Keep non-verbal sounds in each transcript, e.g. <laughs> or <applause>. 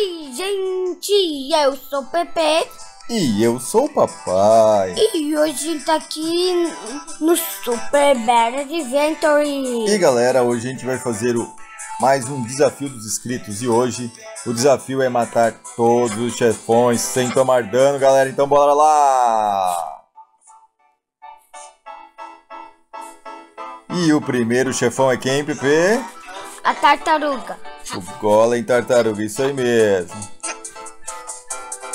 Oi, gente, eu sou o Pepe. E eu sou o papai. E hoje a gente tá aqui no Super Bad Adventure. E galera, hoje a gente vai fazer o, mais um desafio dos inscritos. E hoje o desafio é matar todos os chefões sem tomar dano, galera. Então bora lá! E o primeiro chefão é quem, Pepe? A tartaruga. O Golem Tartaruga, isso aí mesmo.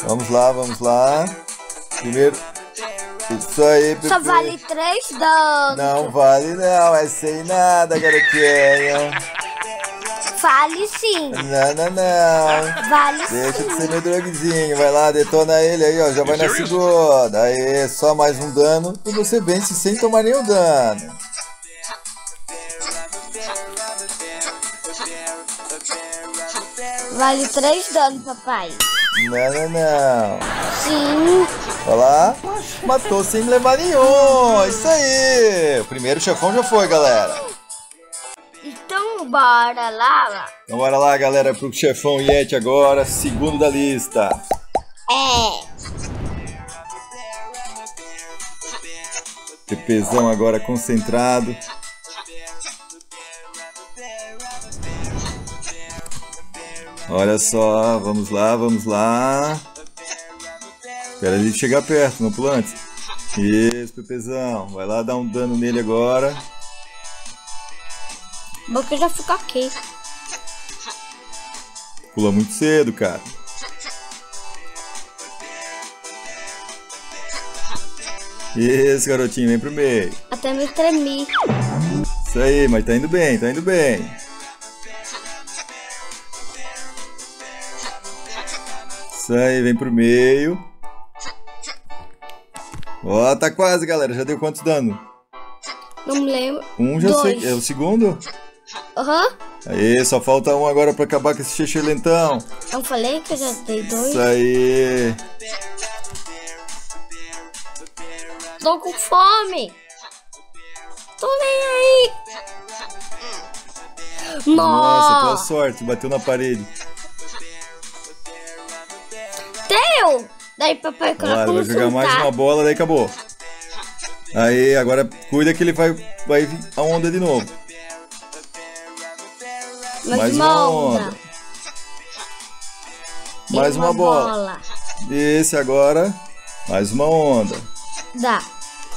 Vamos lá, vamos lá. Primeiro. Isso aí, Pepe. Só vale três danos. Não vale não, é sem nada, garotinho. Vale sim. Não, não, não. Vale Deixa sim. de ser meu. Vai lá, detona ele aí, ó. Já vai na segunda. Aí, só mais um dano. E você vence sem tomar nenhum dano. Vale três danos, papai. Não, não, não. Sim. Olha lá. Matou sem levar nenhum. Isso aí. O primeiro chefão já foi, galera. Então bora lá. Então bora lá, galera, pro chefão Yeti agora. Segundo da lista. É. TPzão agora concentrado. Olha só, vamos lá, vamos lá. Espera ele chegar perto, não pula antes. Isso, Pepezão. Vai lá dar um dano nele agora. Bom que eu já fico aqui. Pula muito cedo, cara. Isso, garotinho, vem pro meio. Até me tremi. Isso aí, mas tá indo bem, tá indo bem. Isso aí, vem pro meio. Ó, tá quase, galera. Já deu quantos dano? Não me lembro. Um já Dois. sei. É o segundo? Aham. Aí, só falta um agora pra acabar com esse xixi lentão. Eu falei que eu já dei dois. Isso aí. Tô com fome. Tô nem aí. Nossa, tua Nossa. sorte, bateu na parede. Teu. Daí papai lá, ele vai jogar mais uma bola, daí acabou. Aí, agora cuida que ele vai, vai vir a onda de novo. Mais, mais uma uma onda. onda. Mais uma, bola. Esse agora, mais uma onda. Dá.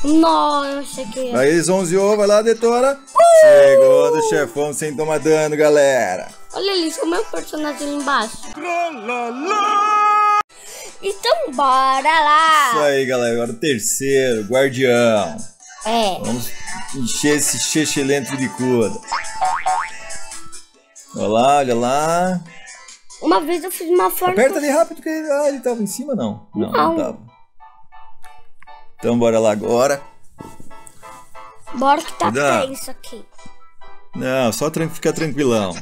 Nossa, que... Aí, zonzeou, vai lá, detona. Segundo chefão sem tomar dano, galera. Olha ali, o meu personagem ali embaixo. Então bora lá. Isso aí, galera. Agora o terceiro, guardião. É. Vamos encher esse xexelento de bicuda. Olha lá, olha lá. Uma vez eu fiz uma forma... Aperta ali rápido que ah, ele tava em cima, não. Não, não Não. tava. Então bora lá agora. Bora que tá Cuidado. tenso aqui. Não, só ficar tranquilão.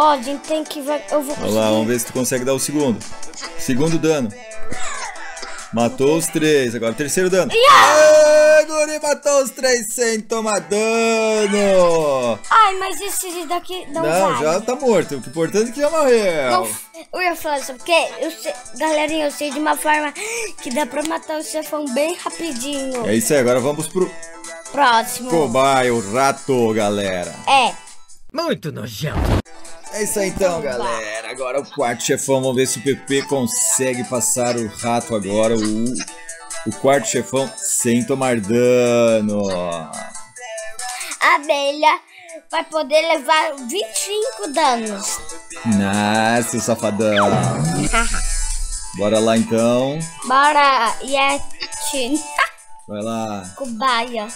Ó, a gente tem que ver... Eu vou Olha lá, vamos ver se tu consegue dar o segundo. Segundo dano. Matou os três, agora terceiro dano. Aê, guri matou os três sem tomar dano. Ai, mas esse daqui não, Não, vale. já tá morto. O importante é que já morreu. Não, eu ia falar isso, porque eu sei, galerinha, eu sei de uma forma que dá pra matar o chefão bem rapidinho. É isso aí, agora vamos pro Próximo. cobaia, o rato, galera. É. Muito nojento. É isso aí então, galera. Agora o quarto chefão. Vamos ver se o PP consegue passar o rato agora. O, o quarto chefão sem tomar dano. A abelha vai poder levar 25 danos. Nossa, seu safadão. Bora lá então. Bora, Yeti. Vai lá. Cobaia.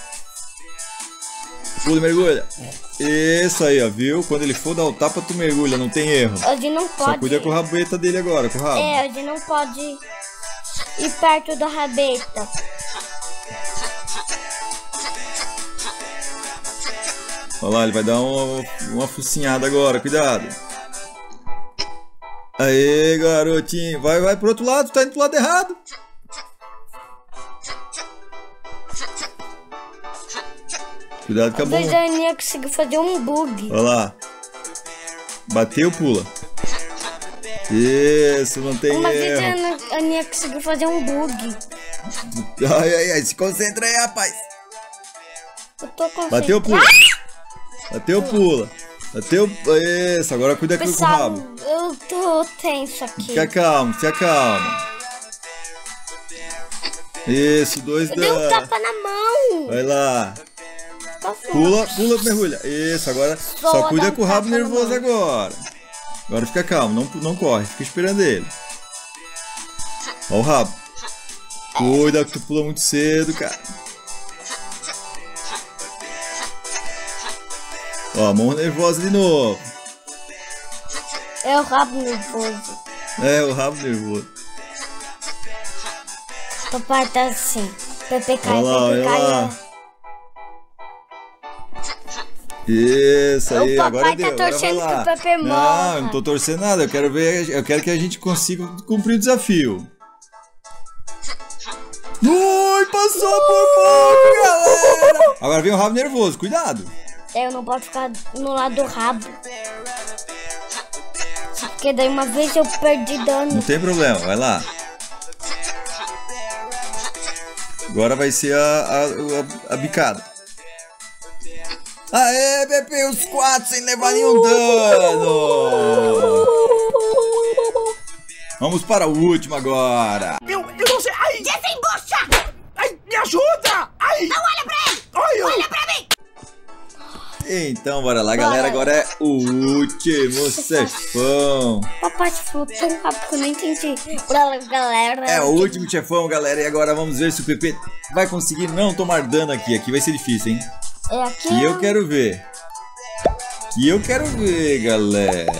Pula e mergulha. Isso aí, ó, viu? Quando ele for dar o tapa, tu mergulha, não tem erro. Hoje não Só pode. cuida com o rabeta dele agora, com o rabo. É, hoje não pode ir perto da rabeta. Olha lá, ele vai dar uma, uma focinhada agora, cuidado. Aê, garotinho. Vai, vai pro outro lado, tá indo pro lado errado. Cuidado com a Às vezes bomba. a Aninha conseguiu fazer um bug. Olha lá. Bateu, pula. Isso, não tem Uma a erro. Ana- a Aninha conseguiu fazer um bug. Ai, ai, ai, se concentra aí, rapaz. Eu tô com Bateu, pula. Bateu, pula. Bateu. Isso, agora cuida com o Pessoal, rabo. eu tô tenso aqui. Fica calmo, fica calmo. Isso, dois Eu dei um tapa na mão. Vai lá. Tá certo. Pula, pula, mergulha. Isso, agora só Só cuida com o rabo nervoso agora. Agora fica calmo, não, não corre, fica esperando ele. Ó o rabo. Cuida que tu pula muito cedo, cara. Ó, mão nervosa de novo. É o rabo nervoso. É, o rabo nervoso. Papai tá assim. Pepe cai, Pepe cai. Isso aí, O papai agora tá deu. agora vai torcendo lá. que o Pepe Não, morra. eu não tô torcendo nada. Eu quero ver, eu quero que a gente consiga cumprir o desafio. Ui, passou por pouco, galera! Agora vem o rabo nervoso, cuidado. É, Eu não posso ficar no lado do rabo. Porque daí uma vez eu perdi Não dano. tem problema, vai lá. Agora vai ser a, a, a, a bicada. Aê, Pepe, os quatro sem levar nenhum dano! Vamos para o último agora. Eu, eu não sei. Ai! Desembucha! Ai, me ajuda! Ai! Não olha pra ele! Ai, Olha pra mim! Então, bora lá, galera. Agora é o último chefão. Papai falou tão rápido que eu nem entendi. Galera. É o último chefão, galera. E agora vamos ver se o PP vai conseguir não tomar dano aqui. Aqui vai ser difícil, hein? É aqui. Que eu quero ver. Que eu quero ver, galera.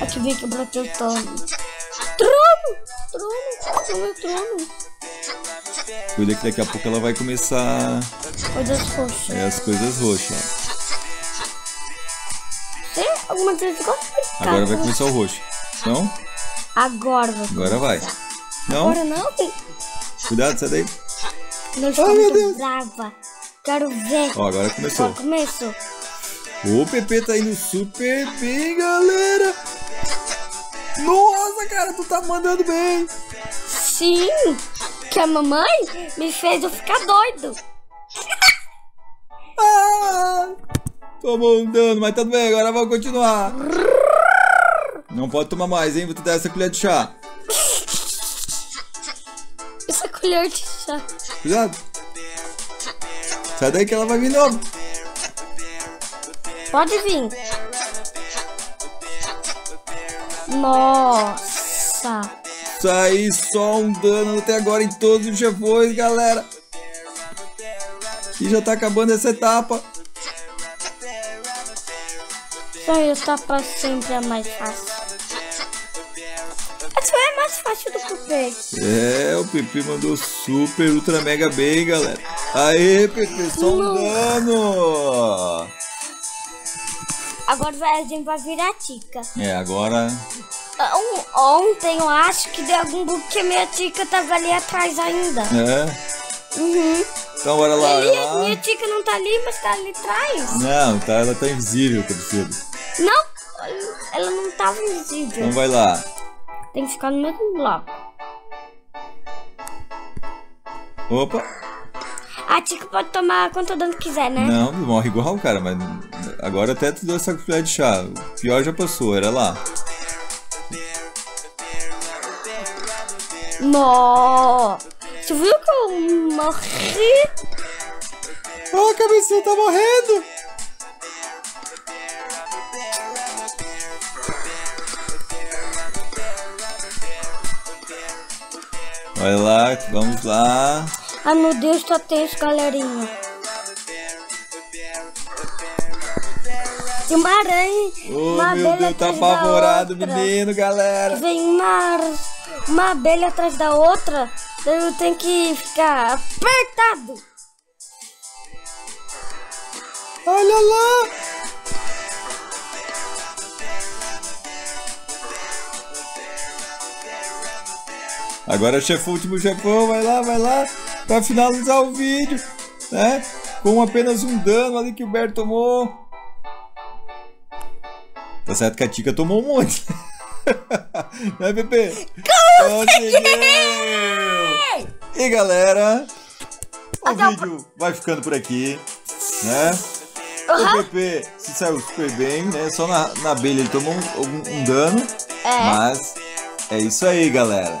Aqui vem que bateu trono. Trono! Trono! Trono, trono. Cuida que daqui a pouco ela vai começar Coisas roxas. é, as coisas roxas. Tem alguma coisa igual? Agora vai começar o roxo. Não? Agora vai. Agora vai. Não? Agora não. Cuidado, sai daí. Não Ai, meu Deus. brava. Quero ver. Ó, agora começou. Ó, começou. O PP tá indo super bem, galera. Nossa, cara, tu tá mandando bem. Sim, que a mamãe me fez eu ficar doido. <laughs> Ah! Tomou um dano, mas tudo bem, agora vamos continuar. Não pode tomar mais, hein? Vou te dar essa colher de chá. Essa colher de chá. Cuidado. Sai daí que ela vai vir novo. Pode vir. Nossa. Saí só um dano até agora em todos os chefões, galera. E já tá acabando essa etapa. Só eu tapa sempre é mais fácil. Essa é mais fácil do que o P. É, o Pepe mandou super, ultra, mega bem, galera. Aê, Pepe, só um dano. Agora vai, a gente vai virar tica. É, agora... On- Ontem eu acho que deu algum bug que a minha tica tava ali atrás ainda. É. Uhum. Então bora lá, a lá. minha tica não tá ali, mas tá ali atrás. Não, tá, ela tá invisível, cabeceira. Não, ela não tava invisível. Então vai lá. Tem que ficar no mesmo bloco. Opa. A tica pode tomar quanto dano quiser, né? Não, morre igual, cara, mas agora até tu deu essa colher de chá. O pior já passou, era lá. Nó. Você viu que eu morri? Ah, a cabecinha tá morrendo! Vai lá, vamos lá. Ai meu Deus, tenso, galerinha. Tem uma aranha. Oh, uma meu Deus, tá apavorado, menino, galera. Vem uma, uma abelha atrás da outra. Eu tenho que ficar apertado. Olha lá! Agora chefão, último chefão, vai lá, vai lá, pra finalizar o vídeo, né? Com apenas um dano ali que o Bear tomou. Tá certo que a Tica tomou um monte. <laughs> né, Pepe? Conseguiu! E galera, o Até o vídeo vai ficando por aqui, né? O Aham. PP se saiu super bem, né? Só na, na abelha ele tomou um, um- um dano. É. Mas é isso aí, galera.